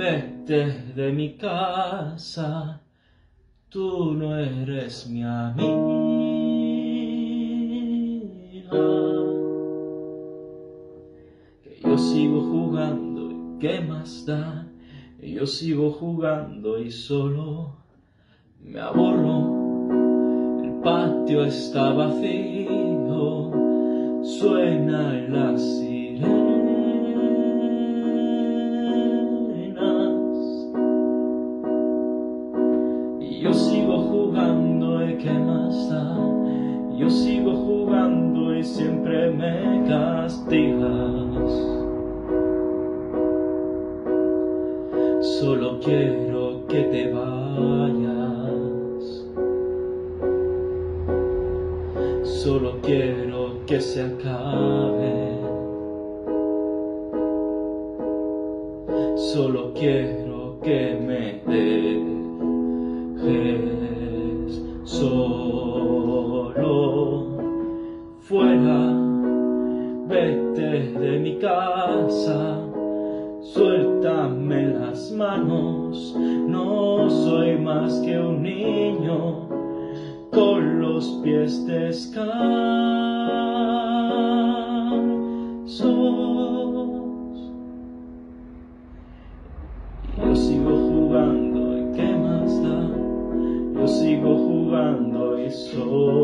vete de mi casa, tú no eres mi amiga. Que yo sigo jugando y qué más da, yo sigo jugando y solo me aburro. El patio está vacío, suena el sirena. Jugando y qué más da. Yo sigo jugando y siempre me castigas. Solo quiero que te vayas. Solo quiero que se acabe. Solo quiero que me des solo fuera, vete de mi casa, suéltame las manos, no soy más que un niño con los pies descalzos. soul.